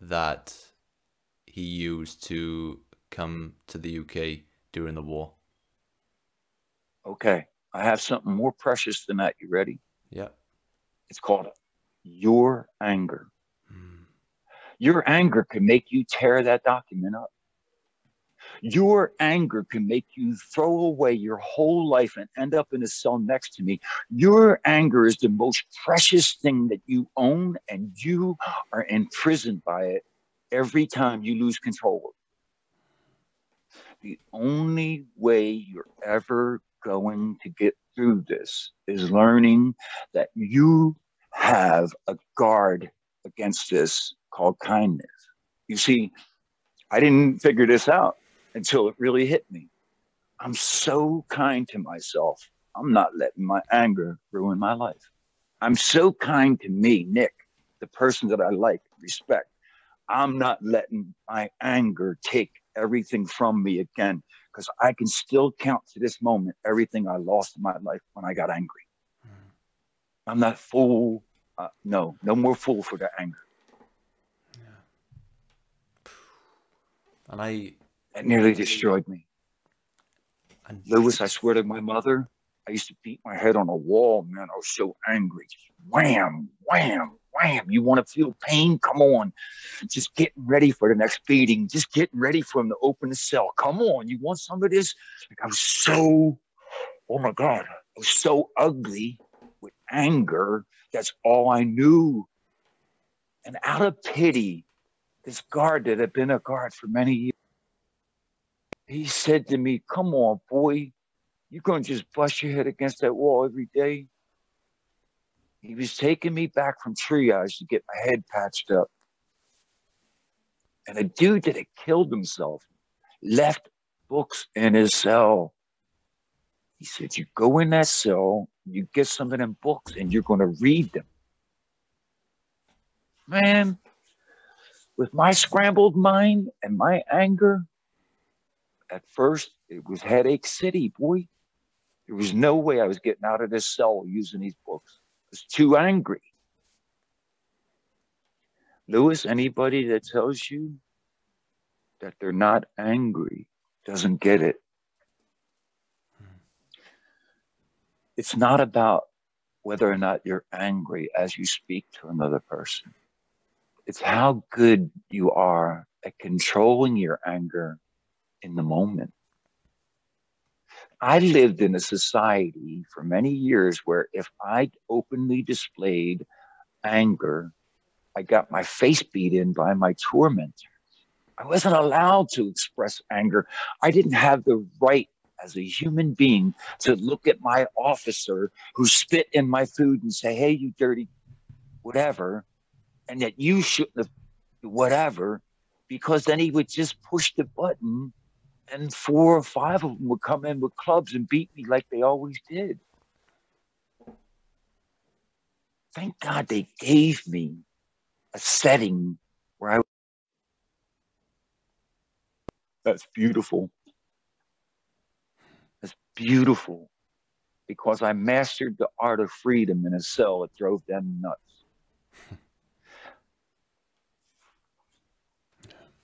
that he used to come to the UK during the war. Okay, I have something more precious than that. You ready? Yeah. It's called your anger. Hmm. Your anger can make you tear that document up. Your anger can make you throw away your whole life and end up in a cell next to me. Your anger is the most precious thing that you own, and you are imprisoned by it every time you lose control. The only way you're ever going to get through this is learning that you have a guard against this called kindness. You see, I didn't figure this out until it really hit me. I'm so kind to myself. I'm not letting my anger ruin my life. I'm so kind to me, Nick, the person that I like, respect. I'm not letting my anger take everything from me again because I can still count to this moment everything I lost in my life when I got angry. Mm. I'm not fool. Uh, no, no more fool for the anger. Yeah. And I. It nearly destroyed me. And Lewis, I swear to my mother, I used to beat my head on a wall, man. I was so angry. Just wham, wham, wham. You want to feel pain? Come on. Just getting ready for the next beating. Just getting ready for him to open the cell. Come on. You want some of this? Like I was so, oh my God, I was so ugly with anger. That's all I knew. And out of pity, this guard that had been a guard for many years, he said to me, Come on, boy. You're going to just bust your head against that wall every day. He was taking me back from triage to get my head patched up. And a dude that had killed himself left books in his cell. He said, You go in that cell, you get some of them books, and you're going to read them. Man, with my scrambled mind and my anger, at first it was headache city, boy. There was no way I was getting out of this cell using these books I was too angry. Lewis, anybody that tells you that they're not angry doesn't get it. It's not about whether or not you're angry as you speak to another person. It's how good you are at controlling your anger in the moment. I lived in a society for many years where if I openly displayed anger, I got my face beat in by my tormentors. I wasn't allowed to express anger. I didn't have the right as a human being to look at my officer who spit in my food and say, hey, you dirty whatever, and that you shouldn't have whatever, because then he would just push the button and four or five of them would come in with clubs and beat me like they always did. Thank God they gave me a setting where I. That's beautiful. Beautiful because I mastered the art of freedom in a cell that drove them nuts.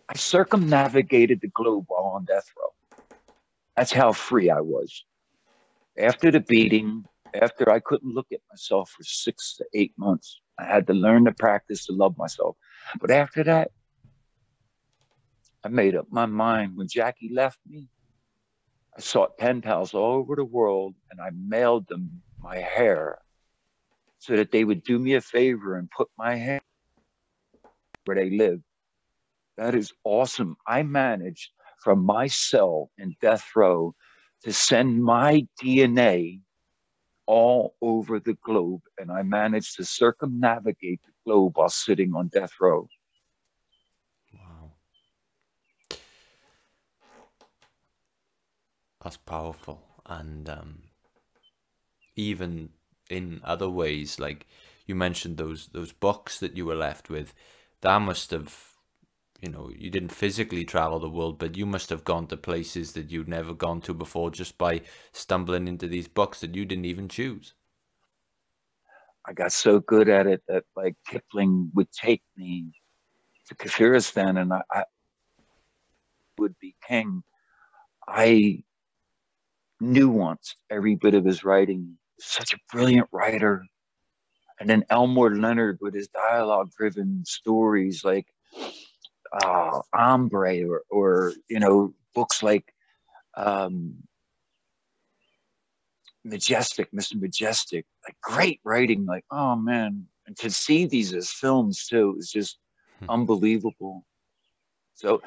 I circumnavigated the globe while on death row. That's how free I was. After the beating, after I couldn't look at myself for six to eight months, I had to learn to practice to love myself. But after that, I made up my mind when Jackie left me. I sought pen pals all over the world and I mailed them my hair so that they would do me a favor and put my hair where they live. That is awesome. I managed from my cell in death row to send my DNA all over the globe, and I managed to circumnavigate the globe while sitting on death row. That's powerful. And um, even in other ways, like you mentioned those those books that you were left with, that must have you know, you didn't physically travel the world, but you must have gone to places that you'd never gone to before just by stumbling into these books that you didn't even choose. I got so good at it that like Kipling would take me to Kafiristan and I, I would be king. I nuanced every bit of his writing. Such a brilliant writer. And then Elmore Leonard with his dialogue driven stories like uh, Hombre or, or, you know, books like um, Majestyk, Mr. Majestyk, like great writing. Like, oh man, and to see these as films too is just hmm. unbelievable. So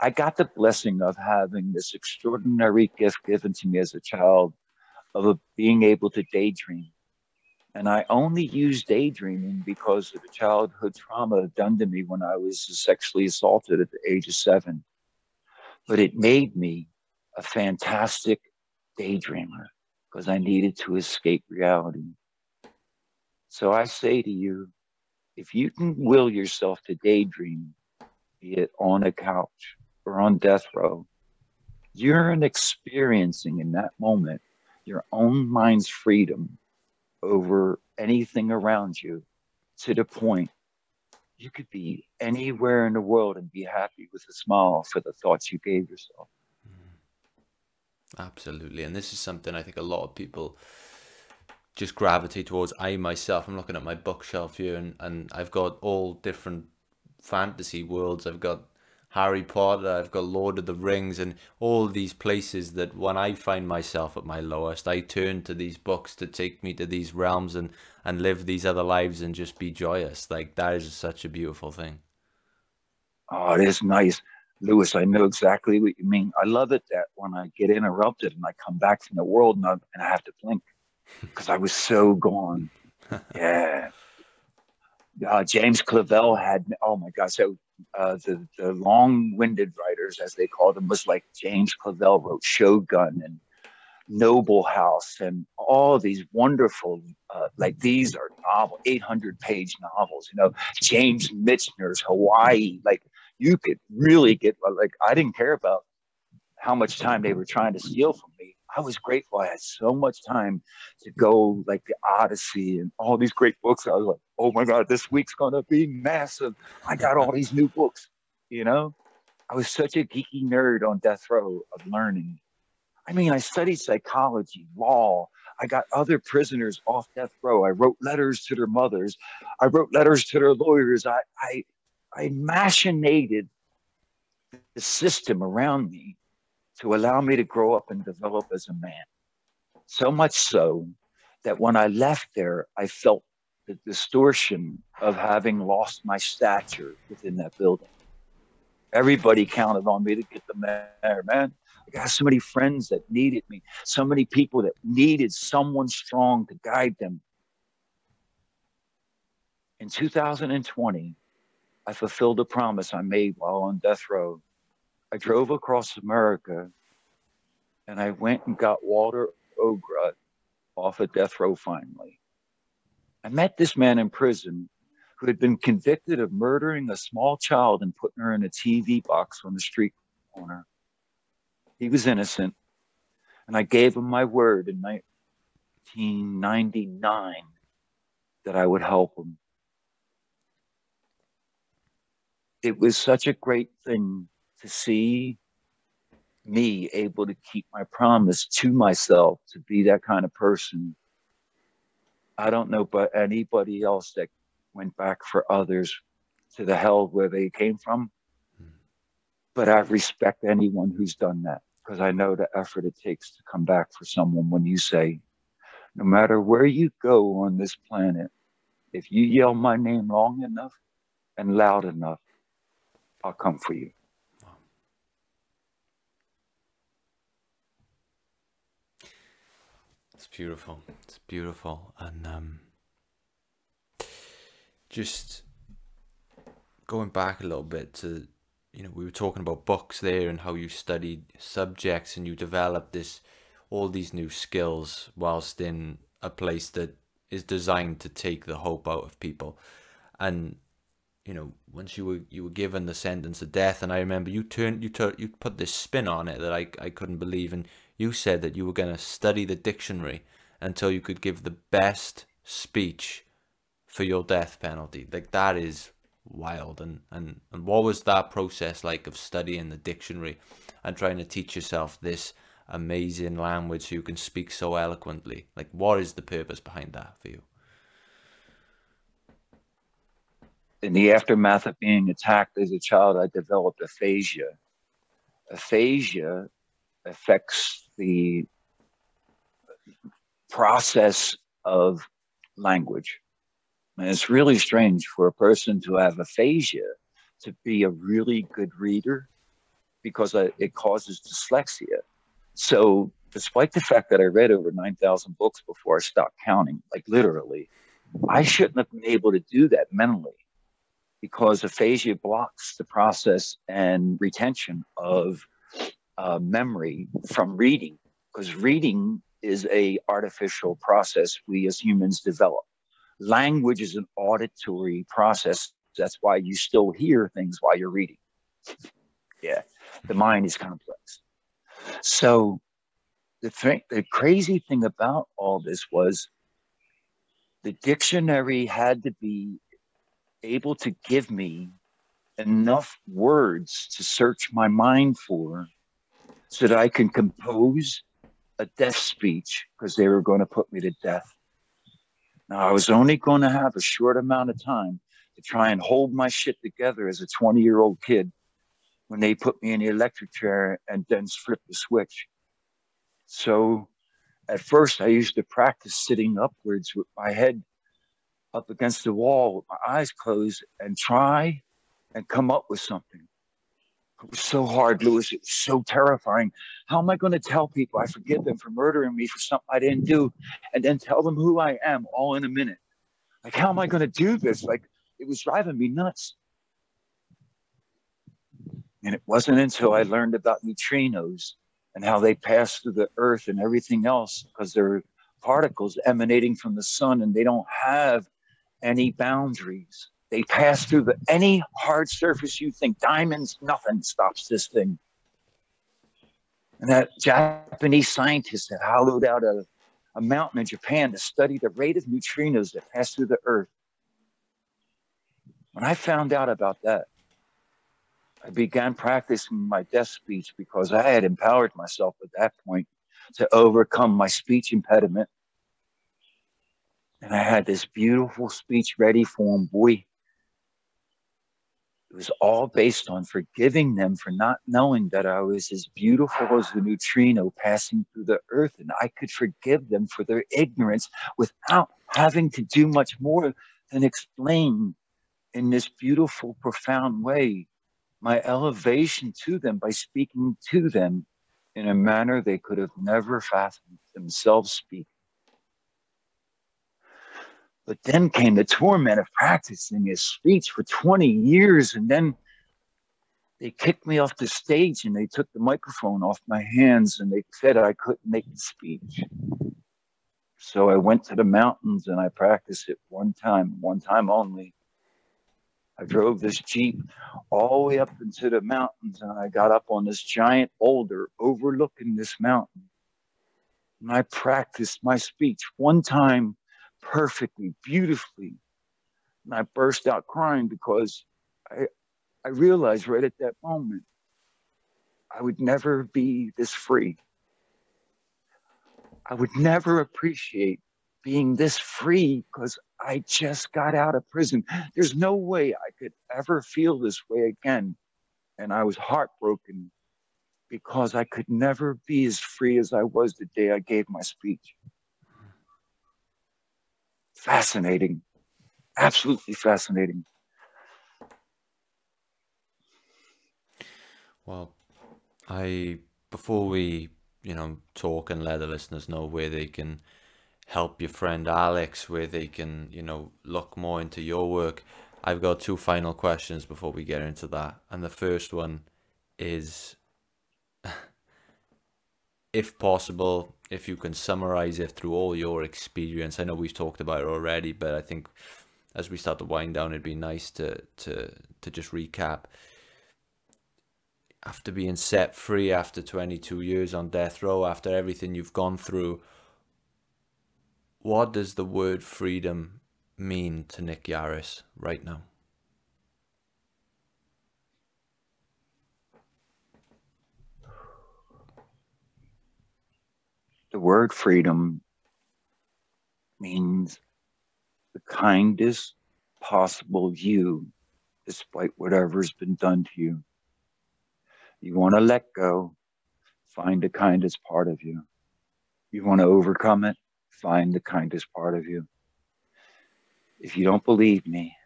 I got the blessing of having this extraordinary gift given to me as a child of being able to daydream. And I only use daydreaming because of the childhood trauma done to me when I was sexually assaulted at the age of seven. But it made me a fantastic daydreamer because I needed to escape reality. So I say to you, if you can will yourself to daydream, be it on a couch or on death row, you're experiencing in that moment your own mind's freedom over anything around you to the point you could be anywhere in the world and be happy with a smile for the thoughts you gave yourself. Mm. Absolutely. And this is something I think a lot of people just gravitate towards. I myself, I'm looking at my bookshelf here and, and I've got all different fantasy worlds. I've got Harry Potter, I've got Lord of the Rings, and all these places that when I find myself at my lowest, I turn to these books to take me to these realms and, and live these other lives and just be joyous. Like that is such a beautiful thing. Oh, it is nice. Lewis, I know exactly what you mean. I love it that when I get interrupted and I come back from the world and I, and I have to blink because I was so gone. yeah. Uh, James Clavell had, oh my God. So uh, the, the long-winded writers, as they called them, was like James Clavell wrote Shogun and Noble House and all these wonderful, uh, like these are novel, 800 page novels, you know, James Michener's Hawaii. Like you could really get, like, I didn't care about how much time they were trying to steal from me. I was grateful I had so much time to go like the Odyssey and all these great books. I was like, oh my God, this week's gonna be massive. I got all these new books, you know? I was such a geeky nerd on death row of learning. I mean, I studied psychology, law. I got other prisoners off death row. I wrote letters to their mothers. I wrote letters to their lawyers. I I I machinated the system around me to allow me to grow up and develop as a man. So much so that when I left there, I felt the distortion of having lost my stature within that building. Everybody counted on me to get the mayor, man. I got so many friends that needed me, so many people that needed someone strong to guide them. In 2020, I fulfilled a promise I made while on death row I drove across America and I went and got Walter Ogrod off of death row finally. I met this man in prison who had been convicted of murdering a small child and putting her in a TV box on the street corner. He was innocent. And I gave him my word in 1999 that I would help him. It was such a great thing to see me able to keep my promise to myself to be that kind of person. I don't know but anybody else that went back for others to the hell where they came from. Hmm. But I respect anyone who's done that because I know the effort it takes to come back for someone when you say, no matter where you go on this planet, if you yell my name long enough and loud enough, I'll come for you. Beautiful. It's beautiful. And um, just going back a little bit to, you know, we were talking about books there and how you studied subjects and you developed this, all these new skills whilst in a place that is designed to take the hope out of people. And you know, once you were you were given the sentence of death, and I remember you turned you took you put this spin on it that I I couldn't believe, and you said that you were going to study the dictionary until you could give the best speech for your death penalty. Like that is wild. And and and what was that process like of studying the dictionary and trying to teach yourself this amazing language so you can speak so eloquently? Like what is the purpose behind that for you? in the aftermath of being attacked as a child, I developed aphasia. Aphasia affects the process of language. And it's really strange for a person to have aphasia to be a really good reader because uh, it causes dyslexia. So, despite the fact that I read over 9,000 books before I stopped counting, like literally, I shouldn't have been able to do that mentally because aphasia blocks the process and retention of uh, memory from reading because reading is a artificial process we as humans develop. Language is an auditory process. That's why you still hear things while you're reading. Yeah the mind is complex. So the thing the crazy thing about all this was the dictionary had to be able to give me enough words to search my mind for so that I can compose a death speech because they were going to put me to death. Now, I was only going to have a short amount of time to try and hold my shit together as a 20 year old kid when they put me in the electric chair and then flip the switch. So at first, I used to practice sitting upwards with my head up against the wall with my eyes closed and try and come up with something. It was so hard, Lewis. It was so terrifying. How am I going to tell people I forgive them for murdering me for something I didn't do and then tell them who I am all in a minute? Like, how am I going to do this? Like, it was driving me nuts. And it wasn't until I learned about neutrinos and how they pass through the earth and everything else because they're particles emanating from the sun and they don't have any boundaries. They pass through the, any hard surface you think, diamonds, nothing stops this thing. And that Japanese scientist had hollowed out a, a mountain in Japan to study the rate of neutrinos that pass through the earth. When I found out about that, I began practicing my death speech because I had empowered myself at that point to overcome my speech impediment and I had this beautiful speech ready for him. Boy, it was all based on forgiving them for not knowing that I was as beautiful as a neutrino passing through the earth. And I could forgive them for their ignorance without having to do much more than explain in this beautiful, profound way my elevation to them by speaking to them in a manner they could have never fathomed themselves speak. But then came the torment of practicing his speech for 20 years. And then they kicked me off the stage and they took the microphone off my hands and they said I couldn't make the speech. So I went to the mountains and I practiced it one time, one time only. I drove this Jeep all the way up into the mountains and I got up on this giant boulder overlooking this mountain. And I practiced my speech one time perfectly, beautifully. And I burst out crying because I, I realized right at that moment I would never be this free. I would never appreciate being this free because I just got out of prison. There's no way I could ever feel this way again. And I was heartbroken because I could never be as free as I was the day I gave my speech. Fascinating. Absolutely fascinating. Well, I before we you know talk and let the listeners know where they can help your friend Alex, where they can you know look more into your work. I've got two final questions before we get into that, and the first one is, if possible, if you can summarize it through all your experience. I know we've talked about it already, but I think as we start to wind down, it'd be nice to to to just recap after being set free after 22 years on death row, after everything you've gone through, what does the word freedom mean to Nick Yarris right now? The word freedom means the kindest possible you, despite whatever's been done to you. You want to let go, find the kindest part of you. You want to overcome it, find the kindest part of you. If you don't believe me,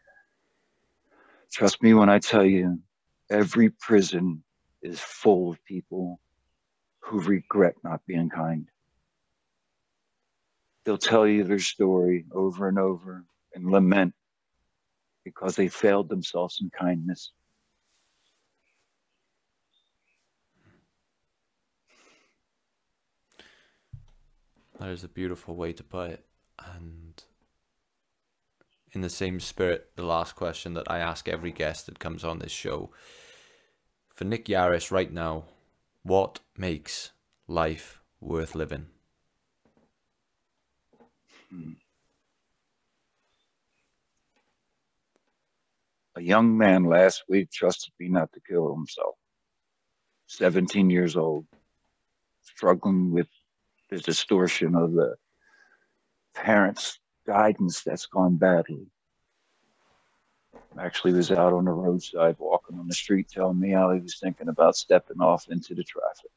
trust me when I tell you, every prison is full of people who regret not being kind. They'll tell you their story over and over and lament because they failed themselves in kindness. That is a beautiful way to put it. And in the same spirit, the last question that I ask every guest that comes on this show for Nick Yarris right now, what makes life worth living? Hmm. A young man last week trusted me not to kill himself. 17 years old, struggling with the distortion of the parents' guidance that's gone badly. Actually was out on the roadside walking on the street telling me how he was thinking about stepping off into the traffic.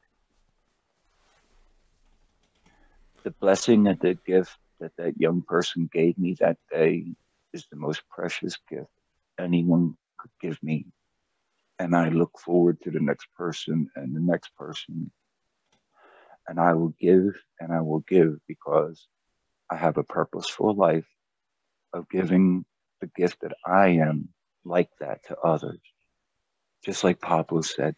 The blessing and the gift that that young person gave me that day is the most precious gift anyone could give me. And I look forward to the next person and the next person and I will give and I will give because I have a purposeful life of giving the gift that I am like that to others. Just like Pablo said.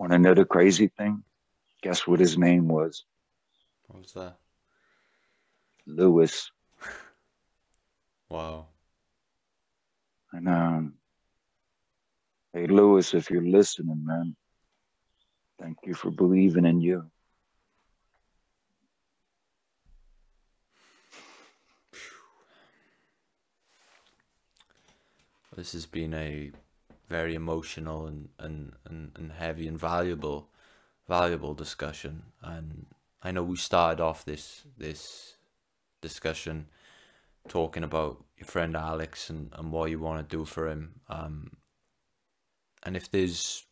Want to know the crazy thing? Guess what his name was? What was that? Lewis. wow. And um, Hey, Lewis, if you're listening, man, thank you for believing in you. This has been a very emotional and, and, and, and heavy and valuable valuable discussion. And I know we started off this this discussion talking about your friend Alex and, and what you want to do for him. Um, and if there's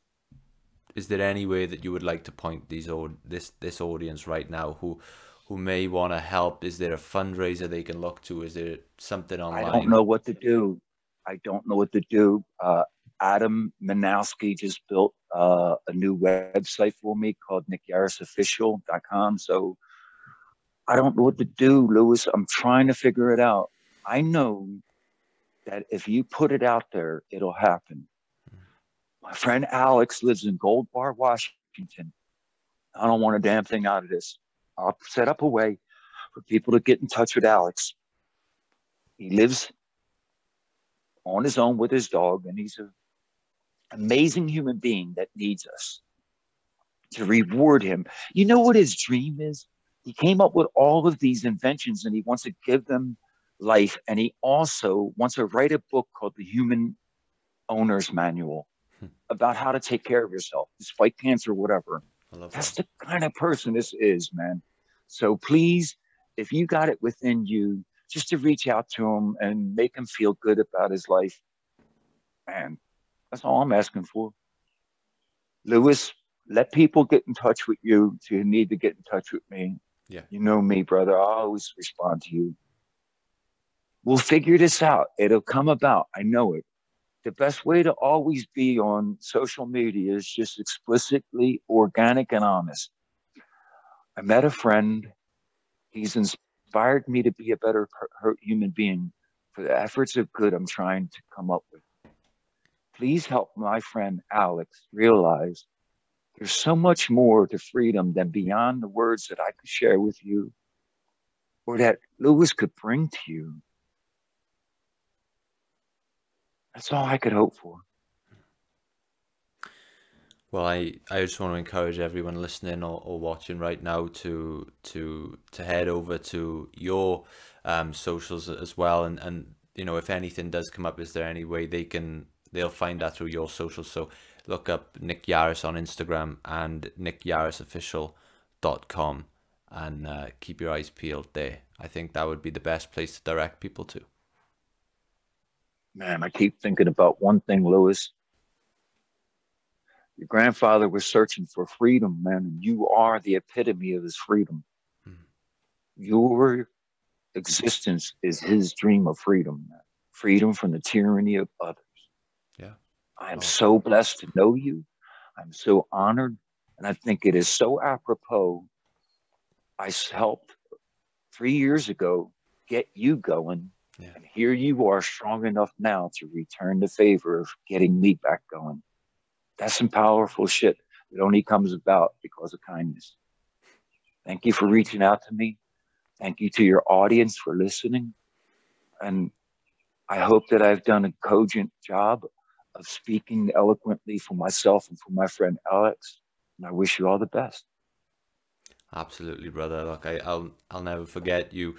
is there any way that you would like to point these or this this audience right now who who may want to help? Is there a fundraiser they can look to? Is there something online i don't know what to do. I don't know what to do. Uh, adam manowski just built uh, a new website for me called nickyarrisofficial.com so i don't know what to do lewis i'm trying to figure it out i know that if you put it out there it'll happen my friend Alex lives in Gold Bar, Washington. I don't want a damn thing out of this. I'll set up a way for people to get in touch with Alex. He lives on his own with his dog, and he's a amazing human being that needs us to reward him. You know what his dream is? He came up with all of these inventions and he wants to give them life. And he also wants to write a book called The Human Owner's Manual hmm. about how to take care of yourself despite cancer, whatever. That's that. the kind of person this is, man. So please, if you got it within you, just to reach out to him and make him feel good about his life, man, that's all I'm asking for. Lewis, let people get in touch with you if you need to get in touch with me. Yeah. You know me, brother. I always respond to you. We'll figure this out. It'll come about. I know it. The best way to always be on social media is just explicitly organic and honest. I met a friend. He's inspired me to be a better human being for the efforts of good I'm trying to come up with. Please help my friend Alex realize there's so much more to freedom than beyond the words that I could share with you or that Lewis could bring to you. That's all I could hope for. Well, I, I just want to encourage everyone listening or, or watching right now to to to head over to your um, socials as well, and and you know if anything does come up, is there any way they can they'll find that through your socials? So look up Nick Yarris on Instagram and nickyarrisofficial.com and uh, keep your eyes peeled there. I think that would be the best place to direct people to. Man, I keep thinking about one thing, Lewis. Your grandfather was searching for freedom, man, and you are the epitome of his freedom. Hmm. Your existence is his dream of freedom, man. freedom from the tyranny of others. I am oh. so blessed to know you. I'm so honored. And I think it is so apropos. I helped three years ago get you going. Yeah. And here you are strong enough now to return the favor of getting me back going. That's some powerful shit that only comes about because of kindness. Thank you for reaching out to me. Thank you to your audience for listening. And I hope that I've done a cogent job of speaking eloquently for myself and for my friend Alex. And I wish you all the best. Absolutely, brother. Look, I, will I'll never forget you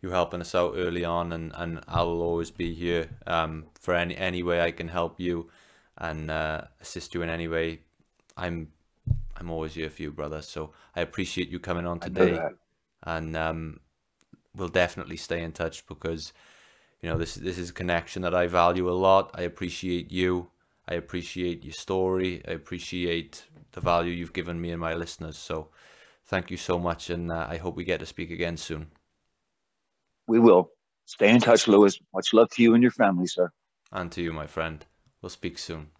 you helping us out early on, and, and I'll always be here um, for any any way I can help you and uh, assist you in any way. I'm I'm always here for you, brother. So I appreciate you coming on today, and um, we'll definitely stay in touch because you know this this is a connection that I value a lot. I appreciate you. I appreciate your story. I appreciate the value you've given me and my listeners. So thank you so much, and uh, I hope we get to speak again soon. We will. Stay in touch, Lewis. Much love to you and your family, sir. And to you, my friend. We'll speak soon.